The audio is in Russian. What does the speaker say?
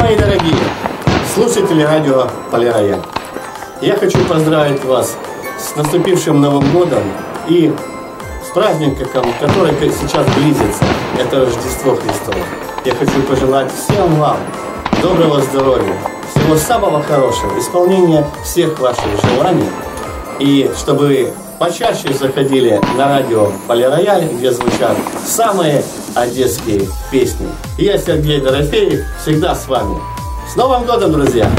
мои дорогие слушатели радио Полирояль, я хочу поздравить вас с наступившим Новым годом и с праздником, который сейчас близится. Это Рождество Христово. Я хочу пожелать всем вам доброго здоровья, всего самого хорошего, исполнения всех ваших желаний. И чтобы почаще заходили на радио Полирояль, где звучат самые одесские песни. Я Сергей Дорофеев, всегда с вами. С Новым годом, друзья!